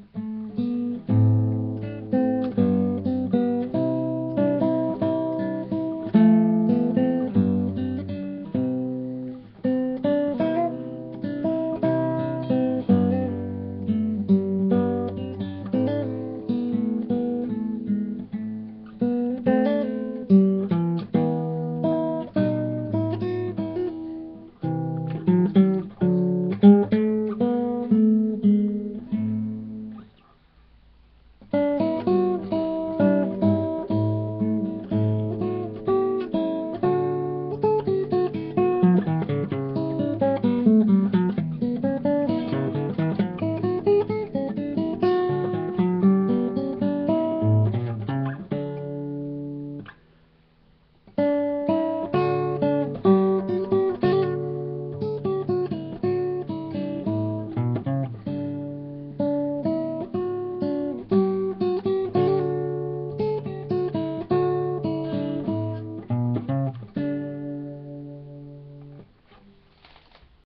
Mm-hmm.